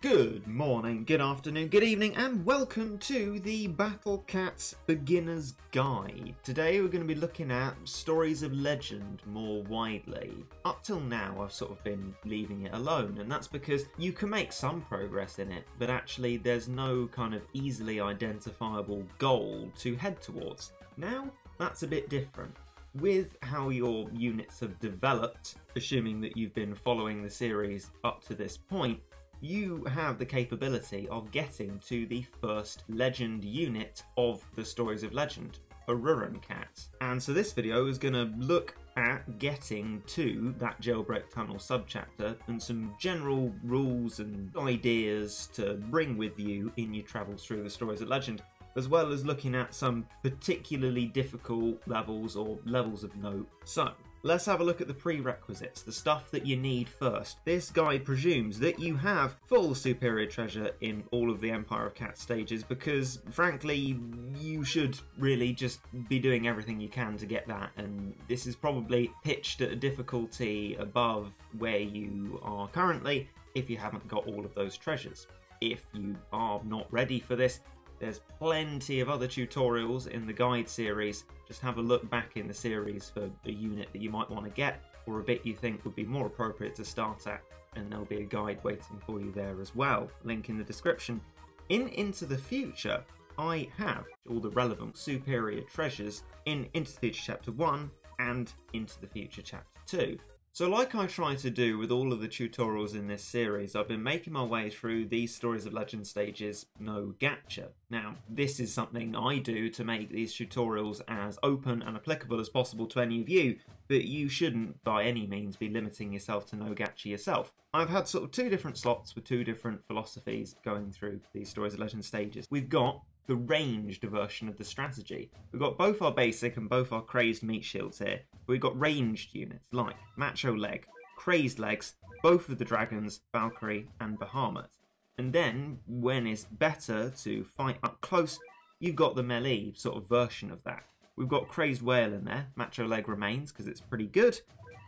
Good morning, good afternoon, good evening, and welcome to the Battle Cats Beginner's Guide. Today we're going to be looking at stories of legend more widely. Up till now, I've sort of been leaving it alone, and that's because you can make some progress in it, but actually there's no kind of easily identifiable goal to head towards. Now, that's a bit different with how your units have developed, assuming that you've been following the series up to this point, you have the capability of getting to the first legend unit of the Stories of Legend, a Cat. And so this video is going to look at getting to that jailbreak tunnel subchapter and some general rules and ideas to bring with you in your travels through the Stories of Legend as well as looking at some particularly difficult levels or levels of note. So, Let's have a look at the prerequisites, the stuff that you need first. This guide presumes that you have full superior treasure in all of the Empire of Cats stages because, frankly, you should really just be doing everything you can to get that, and this is probably pitched at a difficulty above where you are currently if you haven't got all of those treasures. If you are not ready for this, there's plenty of other tutorials in the guide series. Just have a look back in the series for a unit that you might want to get or a bit you think would be more appropriate to start at and there'll be a guide waiting for you there as well. Link in the description. In Into the Future, I have all the relevant superior treasures in Into the Future Chapter 1 and Into the Future Chapter 2. So like I try to do with all of the tutorials in this series, I've been making my way through these Stories of Legend stages no gacha. Now, this is something I do to make these tutorials as open and applicable as possible to any of you, but you shouldn't by any means be limiting yourself to no gacha yourself. I've had sort of two different slots with two different philosophies going through these Stories of Legend stages. We've got the ranged version of the strategy. We've got both our basic and both our crazed meat shields here. We've got ranged units like Macho Leg, Crazed Legs, both of the dragons, Valkyrie and Bahamut. And then, when it's better to fight up close, you've got the melee sort of version of that. We've got Crazed Whale in there, Macho Leg remains because it's pretty good,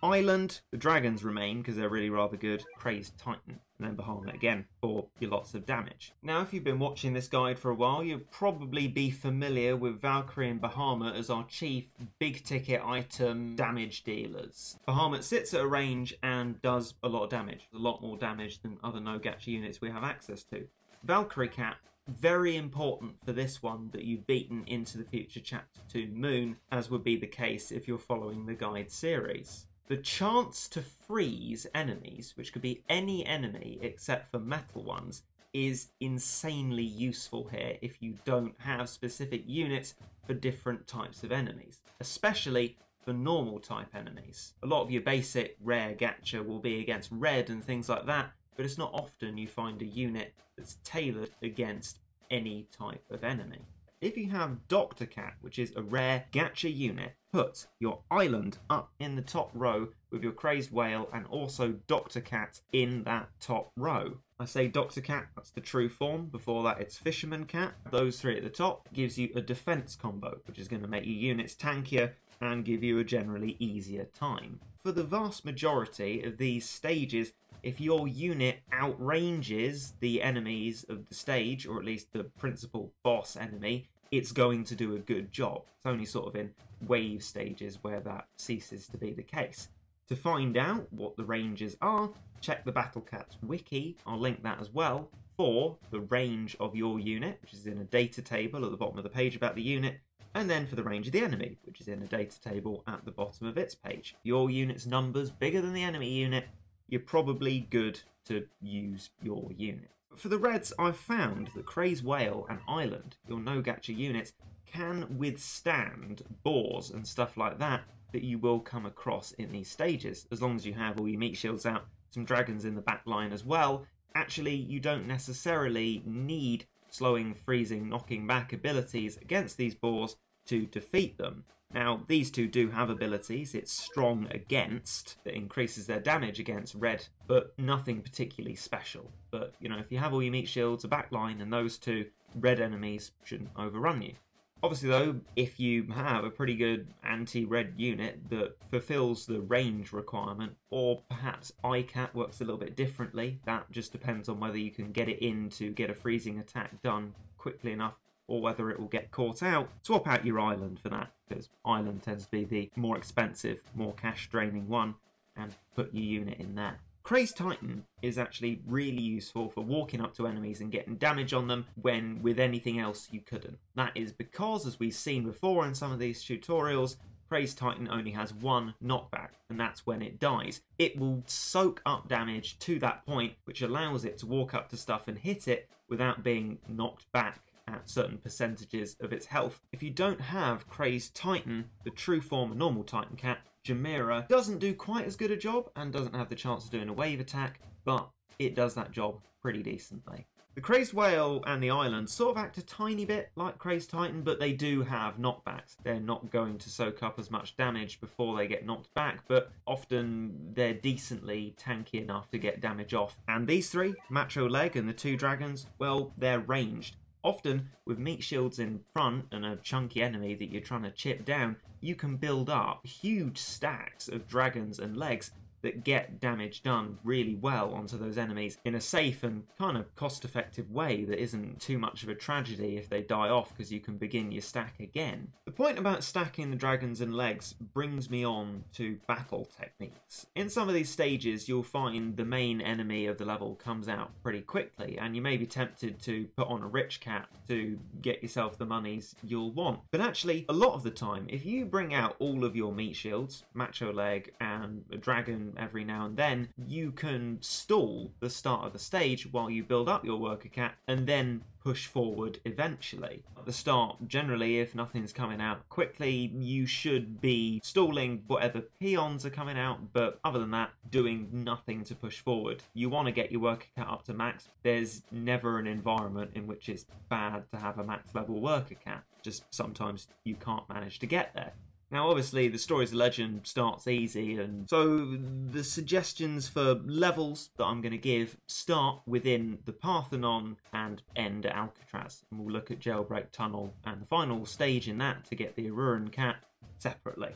Island, the dragons remain because they're really rather good. Crazed Titan, and then Bahamut again for your lots of damage. Now, if you've been watching this guide for a while, you'll probably be familiar with Valkyrie and Bahamut as our chief big ticket item damage dealers. Bahamut sits at a range and does a lot of damage, a lot more damage than other no gacha units we have access to. Valkyrie Cat very important for this one that you've beaten into the future chapter 2 moon as would be the case if you're following the guide series the chance to freeze enemies, which could be any enemy except for metal ones, is insanely useful here if you don't have specific units for different types of enemies, especially for normal type enemies. A lot of your basic rare gacha will be against red and things like that, but it's not often you find a unit that's tailored against any type of enemy. If you have Dr. Cat, which is a rare gacha unit, put your island up in the top row with your crazed whale and also Dr. Cat in that top row. I say Dr. Cat, that's the true form. Before that, it's Fisherman Cat. Those three at the top gives you a defense combo, which is going to make your units tankier and give you a generally easier time. For the vast majority of these stages, if your unit outranges the enemies of the stage, or at least the principal boss enemy, it's going to do a good job. It's only sort of in wave stages where that ceases to be the case. To find out what the ranges are, check the BattleCats wiki, I'll link that as well, for the range of your unit, which is in a data table at the bottom of the page about the unit, and then for the range of the enemy, which is in a data table at the bottom of its page. Your unit's numbers bigger than the enemy unit, you're probably good to use your unit. For the Reds, I've found that Crazed Whale and Island, your no gacha units, can withstand boars and stuff like that that you will come across in these stages. As long as you have all your meat shields out, some dragons in the back line as well, actually you don't necessarily need slowing, freezing, knocking back abilities against these boars to defeat them. Now, these two do have abilities. It's strong against, that increases their damage against red, but nothing particularly special. But, you know, if you have all your meat shields, a backline, and those two red enemies shouldn't overrun you. Obviously though, if you have a pretty good anti-red unit that fulfills the range requirement, or perhaps Ice Cat works a little bit differently, that just depends on whether you can get it in to get a freezing attack done quickly enough or whether it will get caught out, swap out your island for that, because island tends to be the more expensive, more cash draining one, and put your unit in there. Crazed Titan is actually really useful for walking up to enemies and getting damage on them when with anything else you couldn't. That is because, as we've seen before in some of these tutorials, Crazed Titan only has one knockback, and that's when it dies. It will soak up damage to that point, which allows it to walk up to stuff and hit it without being knocked back at certain percentages of its health. If you don't have Crazed Titan, the true form of normal Titan Cat, Jamiera doesn't do quite as good a job and doesn't have the chance of doing a wave attack, but it does that job pretty decently. The Crazed Whale and the Island sort of act a tiny bit like Crazed Titan, but they do have knockbacks. They're not going to soak up as much damage before they get knocked back, but often they're decently tanky enough to get damage off. And these three, Macho Leg and the two dragons, well, they're ranged. Often, with meat shields in front and a chunky enemy that you're trying to chip down, you can build up huge stacks of dragons and legs that get damage done really well onto those enemies in a safe and kind of cost effective way that isn't too much of a tragedy if they die off because you can begin your stack again. The point about stacking the dragons and legs brings me on to battle techniques. In some of these stages you'll find the main enemy of the level comes out pretty quickly and you may be tempted to put on a rich cat to get yourself the monies you'll want. But actually a lot of the time if you bring out all of your meat shields, macho leg and a dragon every now and then, you can stall the start of the stage while you build up your worker cat and then push forward eventually. At the start, generally, if nothing's coming out quickly, you should be stalling whatever peons are coming out, but other than that, doing nothing to push forward. You want to get your worker cat up to max. There's never an environment in which it's bad to have a max level worker cat. Just sometimes you can't manage to get there. Now, obviously, the story's Legend starts easy, and so the suggestions for levels that I'm going to give start within the Parthenon and end at Alcatraz. And we'll look at Jailbreak Tunnel and the final stage in that to get the Ururun Cat separately.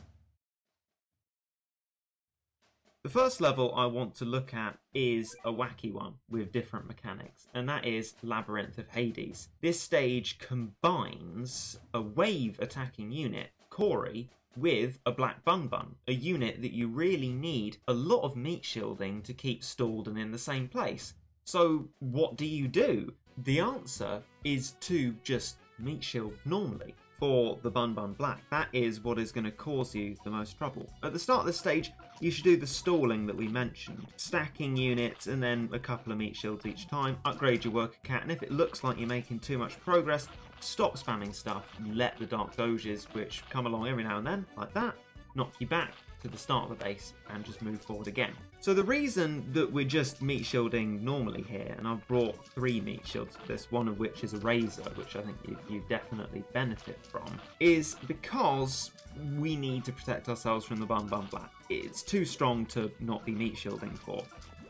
The first level I want to look at is a wacky one with different mechanics, and that is Labyrinth of Hades. This stage combines a wave attacking unit, Corey, with a black bun bun, a unit that you really need a lot of meat shielding to keep stalled and in the same place. So what do you do? The answer is to just meat shield normally for the Bun Bun Black. That is what is going to cause you the most trouble. At the start of the stage, you should do the stalling that we mentioned. Stacking units and then a couple of meat shields each time. Upgrade your worker cat and if it looks like you're making too much progress, stop spamming stuff and let the Dark Doges, which come along every now and then, like that, knock you back to the start of the base and just move forward again. So the reason that we're just meat shielding normally here, and I've brought three meat shields for this, one of which is a Eraser, which I think you, you definitely benefit from, is because we need to protect ourselves from the Bun Bun Black. It's too strong to not be meat shielding for.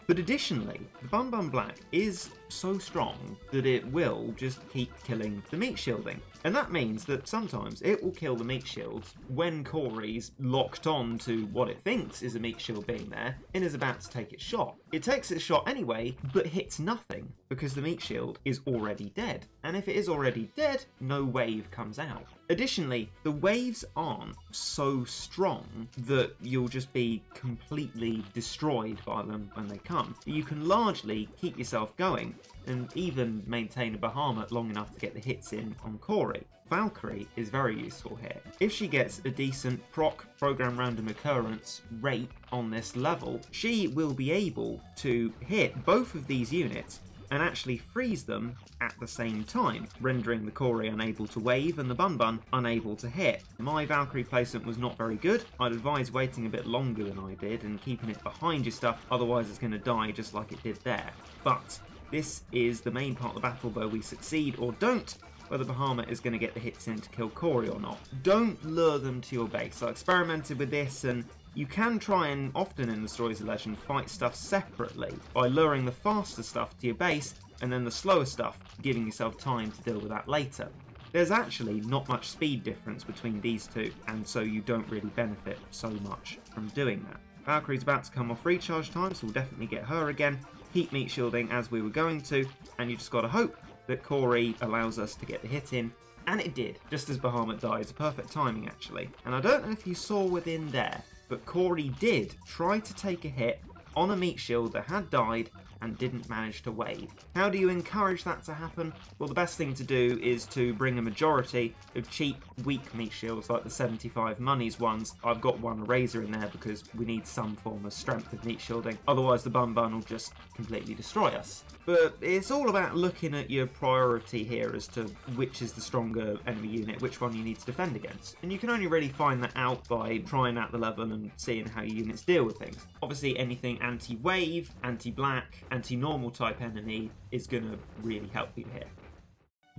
But additionally, the Bun Bun Black is so strong that it will just keep killing the meat shielding. And that means that sometimes it will kill the meat shields when Corey's locked on to what it thinks is a meat shield being there and is about to take its shot. It takes its shot anyway, but hits nothing because the meat shield is already dead. And if it is already dead, no wave comes out. Additionally, the waves aren't so strong that you'll just be completely destroyed by them when they come. You can largely keep yourself going and even maintain a Bahamut long enough to get the hits in on Corey. Valkyrie is very useful here. If she gets a decent proc program random occurrence rate on this level, she will be able to hit both of these units and actually freeze them at the same time, rendering the Corey unable to wave and the Bun Bun unable to hit. My Valkyrie placement was not very good. I'd advise waiting a bit longer than I did and keeping it behind your stuff, otherwise it's going to die just like it did there. But this is the main part of the battle where we succeed or don't, whether Bahamut is going to get the hits in to kill Corey or not. Don't lure them to your base. I experimented with this and you can try and often in the Stories of Legend fight stuff separately by luring the faster stuff to your base and then the slower stuff, giving yourself time to deal with that later. there's actually not much speed difference between these two, and so you don't really benefit so much from doing that. Valkyrie's about to come off recharge time, so we'll definitely get her again. Keep meat shielding as we were going to, and you just gotta hope that Corey allows us to get the hit in, and it did, just as Bahamut dies. Perfect timing, actually. And I don't know if you saw within there, but Corey did try to take a hit on a meat shield that had died and didn't manage to wave. How do you encourage that to happen? Well, the best thing to do is to bring a majority of cheap, weak meat shields like the 75 monies ones. I've got one Eraser in there because we need some form of strength of meat shielding. Otherwise, the bun bun will just completely destroy us. But it's all about looking at your priority here as to which is the stronger enemy unit, which one you need to defend against. And you can only really find that out by trying out the level and seeing how your units deal with things. Obviously, anything anti-wave, anti-black, anti-normal type enemy is going to really help you here.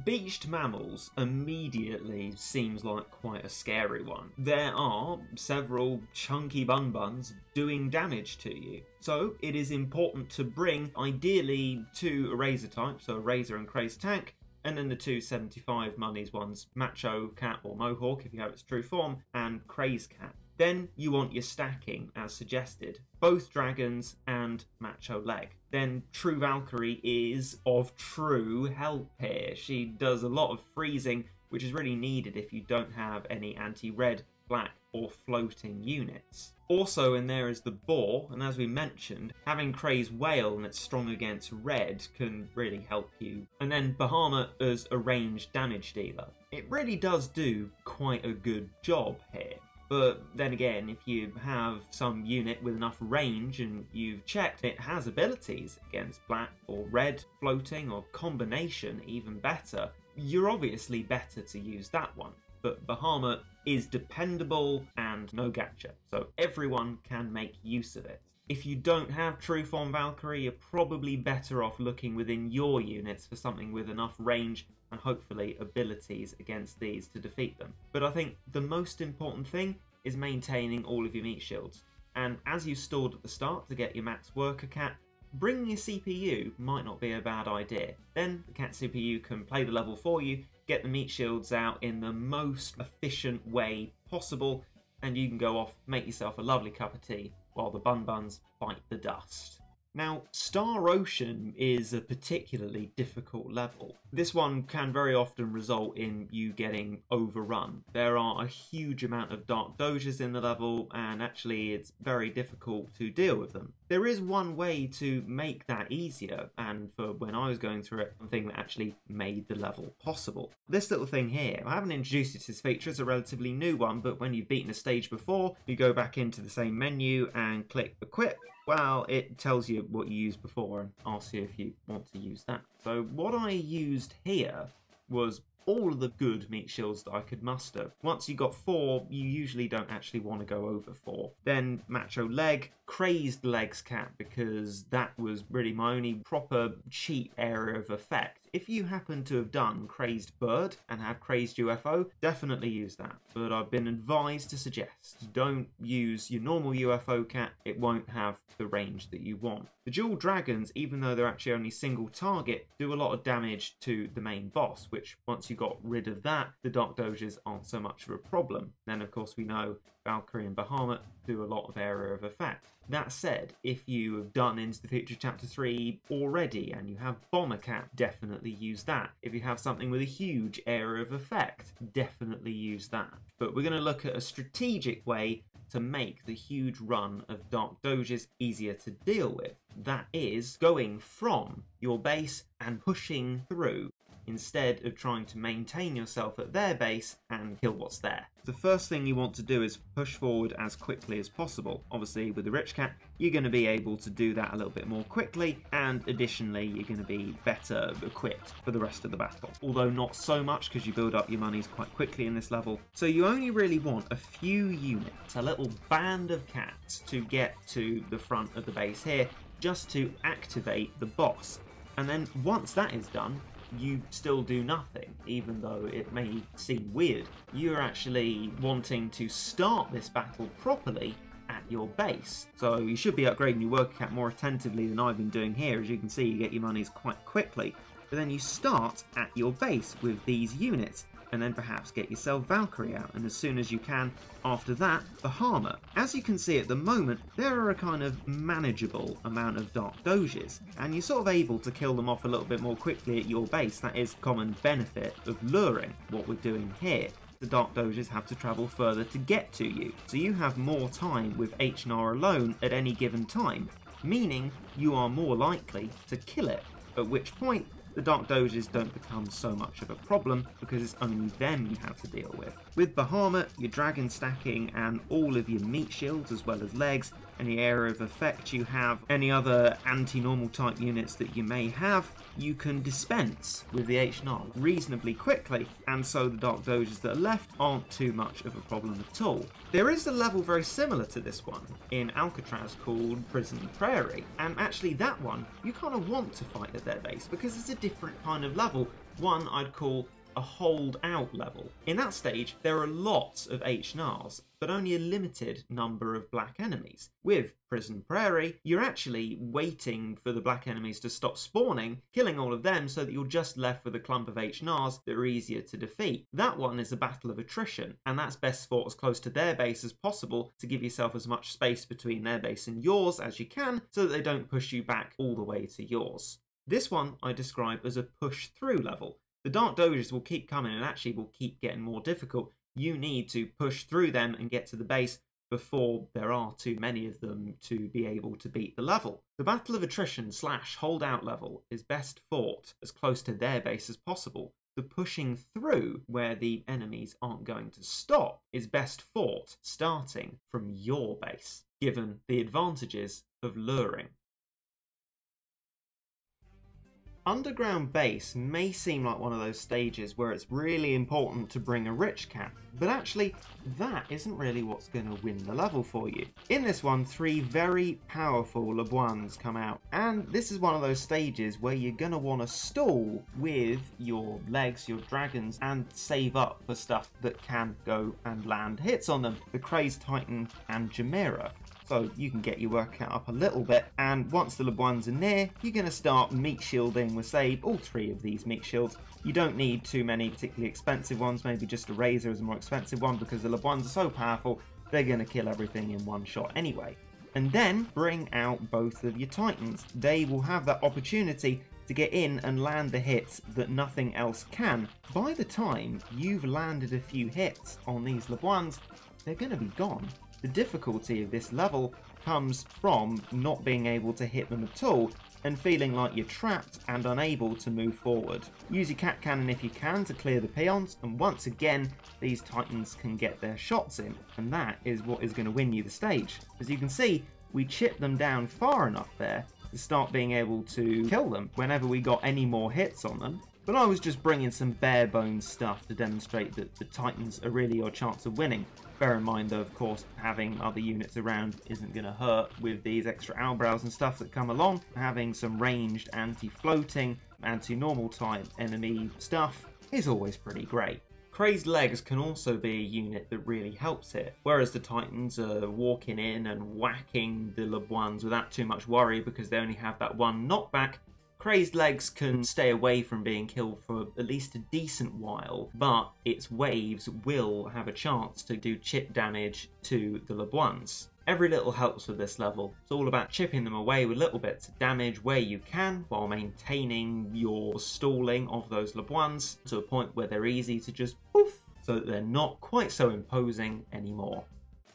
Beached mammals immediately seems like quite a scary one. There are several chunky bun buns doing damage to you. So it is important to bring ideally two Eraser types, so Eraser and Crazed Tank, and then the two 75 monies ones, Macho Cat or Mohawk if you have its true form, and Crazed Cat. Then you want your stacking as suggested, both dragons and macho leg. Then True Valkyrie is of true help here. She does a lot of freezing, which is really needed if you don't have any anti-red, black or floating units. Also in there is the boar, and as we mentioned, having Crazed Whale and it's strong against red can really help you. And then Bahamut as a ranged damage dealer. It really does do quite a good job here. But then again, if you have some unit with enough range and you've checked it has abilities against black or red, floating or combination even better, you're obviously better to use that one. But Bahamut is dependable and no gacha, so everyone can make use of it. If you don't have True Form Valkyrie, you're probably better off looking within your units for something with enough range and hopefully abilities against these to defeat them. But I think the most important thing is maintaining all of your meat shields. And as you stored at the start to get your max worker cat, bringing your CPU might not be a bad idea. Then the cat CPU can play the level for you, get the meat shields out in the most efficient way possible, and you can go off, make yourself a lovely cup of tea while the bun buns bite the dust. Now, Star Ocean is a particularly difficult level. This one can very often result in you getting overrun. There are a huge amount of Dark Doges in the level, and actually it's very difficult to deal with them. There is one way to make that easier, and for when I was going through it, one thing that actually made the level possible. This little thing here, I haven't introduced it this feature, it's a relatively new one, but when you've beaten a stage before, you go back into the same menu and click Equip, well, it tells you what you used before and asks you if you want to use that. So what I used here was all of the good meat shields that I could muster. Once you got four, you usually don't actually want to go over four. Then Macho Leg, Crazed Legs Cat, because that was really my only proper cheap area of effect. If you happen to have done Crazed Bird and have Crazed UFO, definitely use that. But I've been advised to suggest don't use your normal UFO cat, it won't have the range that you want. The dual dragons, even though they're actually only single target, do a lot of damage to the main boss, which once you got rid of that, the Dark Doges aren't so much of a problem. Then of course we know Valkyrie and Bahamut do a lot of area of effect. That said, if you have done Into the Future Chapter 3 already and you have Bomber Cat, definitely use that. If you have something with a huge area of effect, definitely use that. But we're going to look at a strategic way to make the huge run of Dark Doges easier to deal with. That is going from your base and pushing through instead of trying to maintain yourself at their base and kill what's there. The first thing you want to do is push forward as quickly as possible. Obviously with the Rich Cat you're going to be able to do that a little bit more quickly and additionally you're going to be better equipped for the rest of the battle. Although not so much because you build up your monies quite quickly in this level. So you only really want a few units, a little band of cats to get to the front of the base here just to activate the boss. And then once that is done, you still do nothing, even though it may seem weird. You're actually wanting to start this battle properly at your base. So you should be upgrading your worker cat more attentively than I've been doing here. As you can see, you get your monies quite quickly. But then you start at your base with these units and then perhaps get yourself Valkyrie out, and as soon as you can, after that, Bahamut. As you can see at the moment, there are a kind of manageable amount of Dark Doges, and you're sort of able to kill them off a little bit more quickly at your base. That is common benefit of luring, what we're doing here the Dark Doges have to travel further to get to you, so you have more time with H-Gnar alone at any given time, meaning you are more likely to kill it, at which point the Dark Doges don't become so much of a problem because it's only them you have to deal with. With Bahamut, your dragon stacking and all of your meat shields as well as legs, any area of effect you have, any other anti-normal type units that you may have, you can dispense with the H-Gnar reasonably quickly, and so the Dark Doges that are left aren't too much of a problem at all. There is a level very similar to this one in Alcatraz called Prison Prairie, and actually that one you kind of want to fight at their base because it's a different kind of level. One I'd call a hold out level. In that stage, there are lots of H-Gnars, but only a limited number of black enemies. With Prison Prairie, you're actually waiting for the black enemies to stop spawning, killing all of them so that you're just left with a clump of H-Gnars that are easier to defeat. That one is a battle of attrition, and that's best fought as close to their base as possible to give yourself as much space between their base and yours as you can so that they don't push you back all the way to yours. This one I describe as a push through level, the Dark Doges will keep coming and actually will keep getting more difficult. You need to push through them and get to the base before there are too many of them to be able to beat the level. The Battle of Attrition slash holdout level is best fought as close to their base as possible. The pushing through where the enemies aren't going to stop is best fought starting from your base, given the advantages of luring. Underground Base may seem like one of those stages where it's really important to bring a rich cat, but actually that isn't really what's going to win the level for you. In this one, three very powerful Labuans come out, and this is one of those stages where you're going to want to stall with your legs, your dragons, and save up for stuff that can go and land hits on them. The Crazed Titan and Jamiera. So you can get your workout up a little bit, and once the Labuans are near, you're going to start meat shielding with, say, all three of these meat shields. You don't need too many particularly expensive ones, maybe just a Eraser is a more expensive one because the Labuans are so powerful, they're going to kill everything in one shot anyway. And then bring out both of your Titans. They will have that opportunity to get in and land the hits that nothing else can. By the time you've landed a few hits on these Labuans, they're going to be gone. The difficulty of this level comes from not being able to hit them at all and feeling like you're trapped and unable to move forward. Use your cat cannon if you can to clear the peons and once again these titans can get their shots in and that is what is going to win you the stage. As you can see we chipped them down far enough there to start being able to kill them whenever we got any more hits on them. But I was just bringing some bare bones stuff to demonstrate that the Titans are really your chance of winning. Bear in mind, though, of course, having other units around isn't going to hurt with these extra Albrows and stuff that come along. Having some ranged anti-floating, anti-normal type enemy stuff is always pretty great. Crazed Legs can also be a unit that really helps it, whereas the Titans are walking in and whacking the Labuans without too much worry because they only have that one knockback, Crazed Legs can mm. stay away from being killed for at least a decent while, but its waves will have a chance to do chip damage to the Labuans. Every little helps with this level. It's all about chipping them away with little bits of damage where you can while maintaining your stalling of those Labuans to a point where they're easy to just poof so that they're not quite so imposing anymore.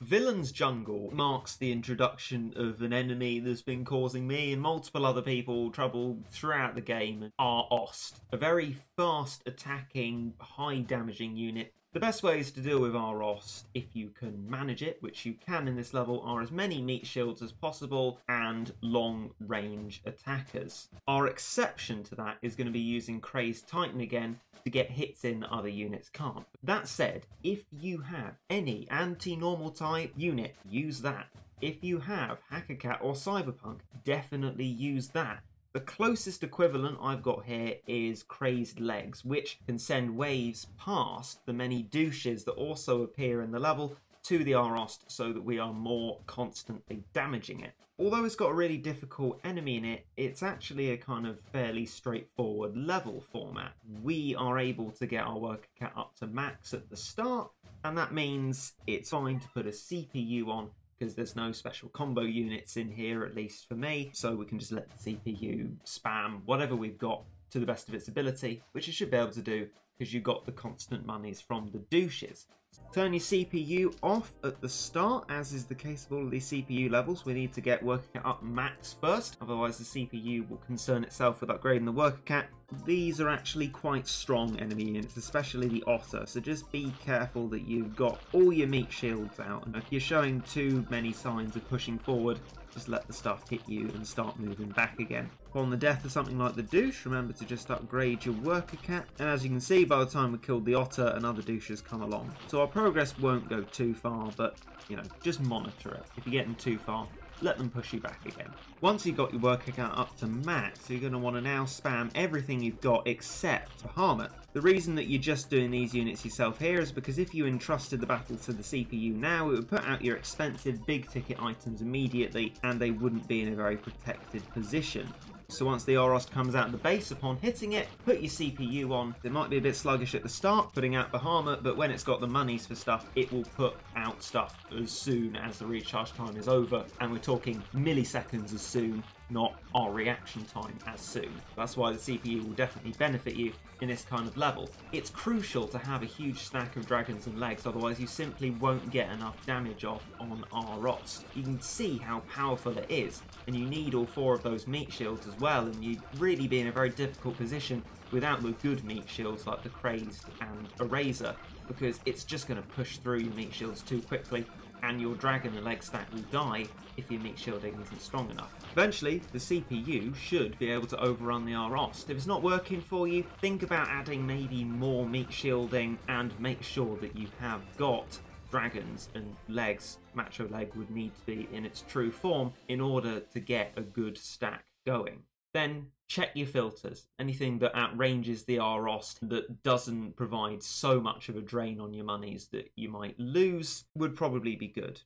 Villain's Jungle marks the introduction of an enemy that's been causing me and multiple other people trouble throughout the game, R.Ost. A very fast attacking, high damaging unit the best ways to deal with R.Ost, if you can manage it, which you can in this level, are as many meat shields as possible and long range attackers. Our exception to that is going to be using Crazed Titan again to get hits in that other units can't. That said, if you have any anti-normal type unit, use that. If you have Hackercat or Cyberpunk, definitely use that the closest equivalent I've got here is Crazed Legs, which can send waves past the many douches that also appear in the level to the R.Ost so that we are more constantly damaging it. Although it's got a really difficult enemy in it, it's actually a kind of fairly straightforward level format. We are able to get our worker cat up to max at the start, and that means it's fine to put a CPU on because there's no special combo units in here, at least for me, so we can just let the CPU spam whatever we've got to the best of its ability, which it should be able to do because you got the constant monies from the douches. Turn your CPU off at the start, as is the case of all of these CPU levels. We need to get working up max first, otherwise the CPU will concern itself with upgrading the worker cat. These are actually quite strong enemy units, especially the otter, so just be careful that you've got all your meat shields out. And if you're showing too many signs of pushing forward, just let the stuff hit you and start moving back again. Upon the death of something like the douche, remember to just upgrade your worker cat. And as you can see, by the time we killed the otter, another douche has come along. So our progress won't go too far, but, you know, just monitor it. If you're getting too far, let them push you back again. Once you've got your worker cat up to max, you're going to want to now spam everything you've got except Bahamut. The reason that you're just doing these units yourself here is because if you entrusted the battle to the CPU now, it would put out your expensive big ticket items immediately and they wouldn't be in a very protected position. So once the R.Ost comes out of the base upon hitting it, put your CPU on. It might be a bit sluggish at the start, putting out Bahamut, but when it's got the monies for stuff, it will put out stuff as soon as the recharge time is over. And we're talking milliseconds as soon not our reaction time as soon. That's why the CPU will definitely benefit you in this kind of level. It's crucial to have a huge stack of dragons and legs, otherwise you simply won't get enough damage off on R.Ost. You can see how powerful it is, and you need all four of those meat shields as well, and you'd really be in a very difficult position without the good meat shields like the Crazed and Eraser, because it's just going to push through your meat shields too quickly and your dragon and leg stack will die if your meat shielding isn't strong enough. Eventually, the CPU should be able to overrun the R.Ost. If it's not working for you, think about adding maybe more meat shielding and make sure that you have got dragons and legs. Macho leg would need to be in its true form in order to get a good stack going. Then check your filters. Anything that outranges the R.Ost that doesn't provide so much of a drain on your monies that you might lose would probably be good.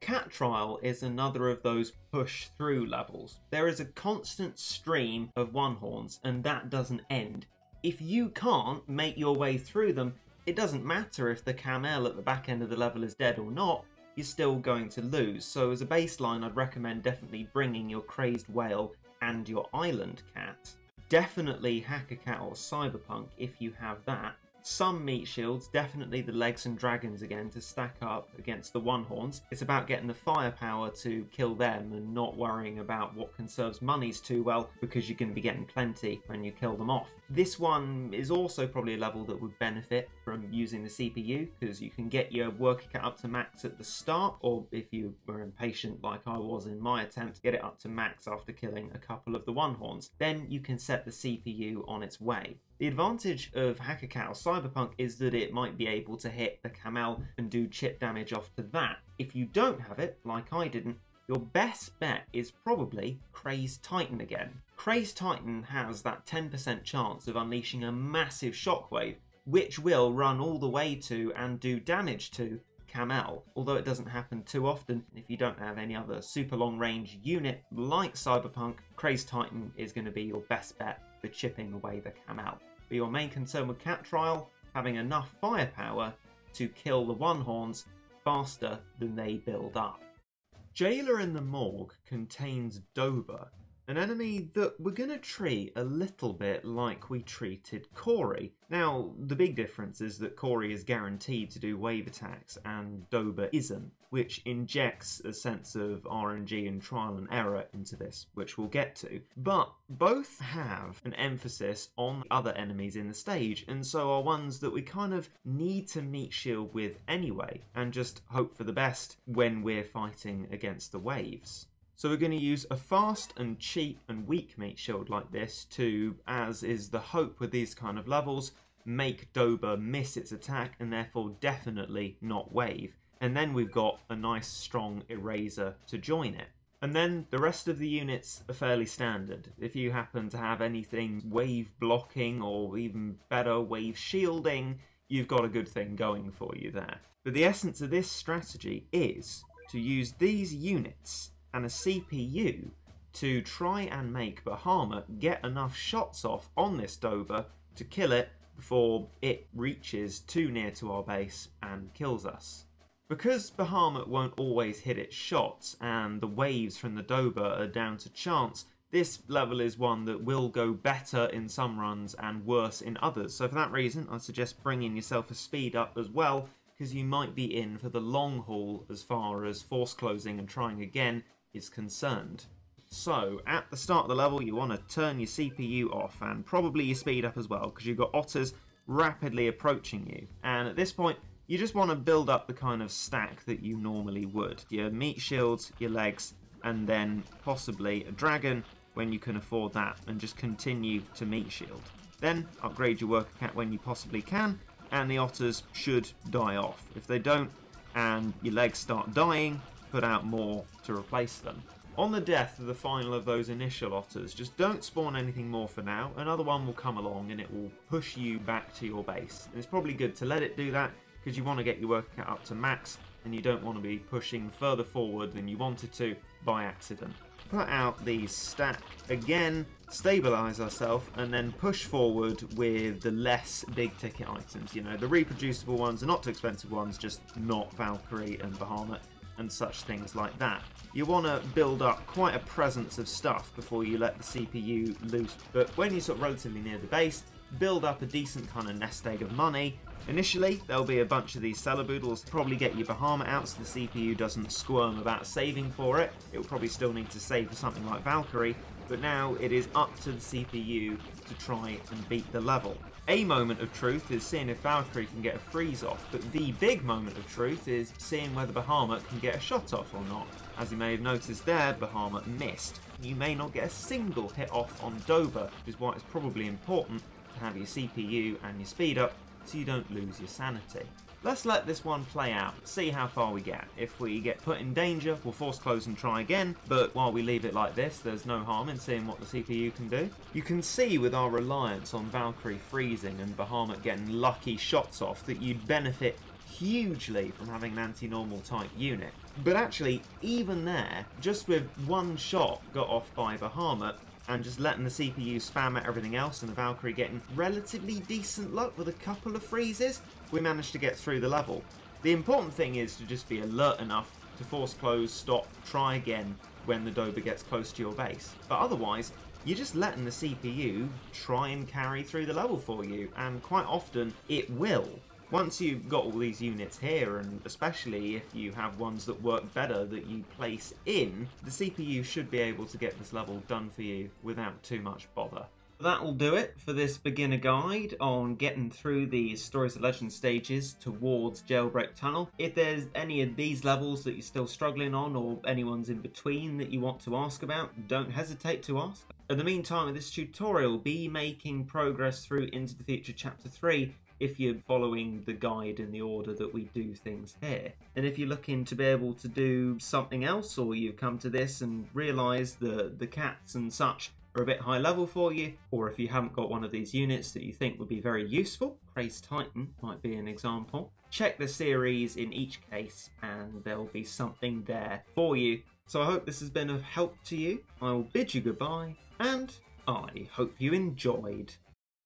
Cat Trial is another of those push through levels. There is a constant stream of one horns and that doesn't end. If you can't make your way through them, it doesn't matter if the camel at the back end of the level is dead or not, you're still going to lose. So as a baseline, I'd recommend definitely bringing your Crazed Whale and your Island Cat. Definitely Hacker Cat or Cyberpunk if you have that, some meat shields, definitely the legs and dragons again to stack up against the one horns. It's about getting the firepower to kill them and not worrying about what conserves monies too well because you're going to be getting plenty when you kill them off. This one is also probably a level that would benefit from using the CPU because you can get your worker cat up to max at the start or if you were impatient like I was in my attempt, get it up to max after killing a couple of the one horns. Then you can set the CPU on its way. The advantage of Hacker Cat or Cyberpunk is that it might be able to hit the Camel and do chip damage off to that. If you don't have it, like I didn't, your best bet is probably Crazed Titan again. Crazed Titan has that 10% chance of unleashing a massive shockwave, which will run all the way to and do damage to Camel, although it doesn't happen too often. If you don't have any other super long range unit like Cyberpunk, Crazed Titan is going to be your best bet for chipping away the Camel. But your main concern with Cat Trial, having enough firepower to kill the One Horns faster than they build up. Jailer in the Morgue contains Dober, an enemy that we're going to treat a little bit like we treated Corey. Now, the big difference is that Corey is guaranteed to do wave attacks and Dober isn't, which injects a sense of RNG and trial and error into this, which we'll get to. But both have an emphasis on other enemies in the stage, and so are ones that we kind of need to meet shield with anyway, and just hope for the best when we're fighting against the waves. So we're going to use a fast and cheap and weak meat shield like this to, as is the hope with these kind of levels, make Dober miss its attack and therefore definitely not wave. And then we've got a nice strong eraser to join it. And then the rest of the units are fairly standard. If you happen to have anything wave blocking or even better wave shielding, you've got a good thing going for you there. But the essence of this strategy is to use these units and a CPU to try and make Bahamut get enough shots off on this Dober to kill it before it reaches too near to our base and kills us. Because Bahamut won't always hit its shots and the waves from the Dober are down to chance, this level is one that will go better in some runs and worse in others. So for that reason, I suggest bringing yourself a speed up as well, because you might be in for the long haul as far as force closing and trying again is concerned. So, at the start of the level, you want to turn your CPU off and probably your speed up as well, because you've got otters rapidly approaching you. And at this point, you just want to build up the kind of stack that you normally would. Your meat shields, your legs, and then possibly a dragon when you can afford that, and just continue to meat shield. Then upgrade your worker cat when you possibly can, and the otters should die off. If they don't, and your legs start dying, put out more to replace them. On the death of the final of those initial otters, just don't spawn anything more for now. Another one will come along and it will push you back to your base. And it's probably good to let it do that because you want to get your worker cat up to max and you don't want to be pushing further forward than you wanted to by accident. Put out the stack again, stabilize ourselves, and then push forward with the less big ticket items. You know, the reproducible ones, the not too expensive ones, just not Valkyrie and Bahamut and such things like that. You want to build up quite a presence of stuff before you let the CPU loose, but when you're sort of relatively near the base, build up a decent kind of nest egg of money. Initially, there'll be a bunch of these Cellarboodles to probably get your Bahamut out so the CPU doesn't squirm about saving for it. It will probably still need to save for something like Valkyrie, but now it is up to the CPU to try and beat the level. A moment of truth is seeing if Valkyrie can get a freeze off, but the big moment of truth is seeing whether Bahamut can get a shot off or not. As you may have noticed there, Bahamut missed. You may not get a single hit off on Dober, which is why it's probably important to have your CPU and your speed up so you don't lose your sanity. Let's let this one play out, see how far we get. If we get put in danger, we'll force close and try again, but while we leave it like this, there's no harm in seeing what the CPU can do. You can see with our reliance on Valkyrie freezing and Bahamut getting lucky shots off that you'd benefit hugely from having an anti-normal type unit. But actually, even there, just with one shot got off by Bahamut, and just letting the CPU spam at everything else and the Valkyrie getting relatively decent luck with a couple of freezes, we managed to get through the level. The important thing is to just be alert enough to force close, stop, try again when the Dober gets close to your base. But otherwise, you're just letting the CPU try and carry through the level for you, and quite often it will. Once you've got all these units here, and especially if you have ones that work better that you place in, the CPU should be able to get this level done for you without too much bother. That will do it for this beginner guide on getting through the Stories of Legend stages towards Jailbreak Tunnel. If there's any of these levels that you're still struggling on or anyone's in between that you want to ask about, don't hesitate to ask. In the meantime, in this tutorial, be making progress through Into the Future Chapter 3 if you're following the guide in the order that we do things here. And if you're looking to be able to do something else, or you've come to this and realise the, the cats and such are a bit high level for you, or if you haven't got one of these units that you think would be very useful, Crazed Titan might be an example. Check the series in each case and there'll be something there for you. So I hope this has been of help to you. I will bid you goodbye and I hope you enjoyed.